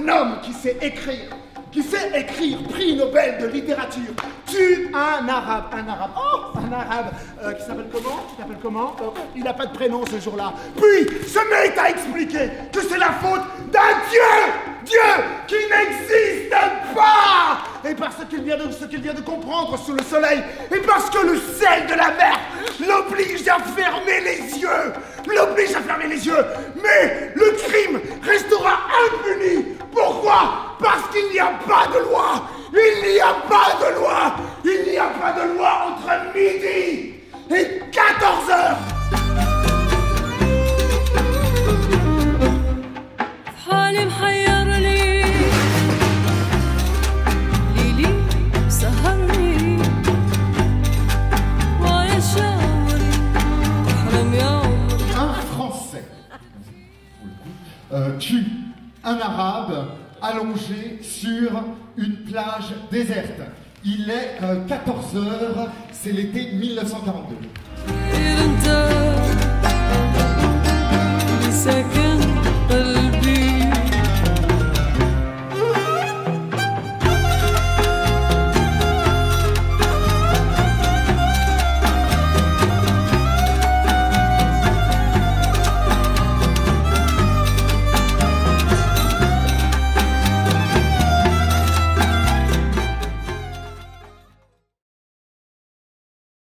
un homme qui sait écrire, qui sait écrire, prix Nobel de littérature, tue un arabe, un arabe, oh, un arabe, euh, qui s'appelle comment? Qui s'appelle comment? Euh, Il n'a pas de prénom ce jour-là. Puis, se met à expliquer que c'est la faute d'un Dieu Dieu qui n'existe pas. Et parce qu'il vient ce qu'il vient de comprendre sous le soleil, et parce que le sel de la mer l'oblige à fermer les yeux, l'oblige à fermer les yeux, mais le crime restera impuni parce qu'il n'y a pas de loi. Il n'y a pas de loi. Il n'y a pas de loi entre midi et 14 heures. Un Français, euh, tue un arabe allongé sur une plage déserte. Il est 14 heures, c'est l'été 1942.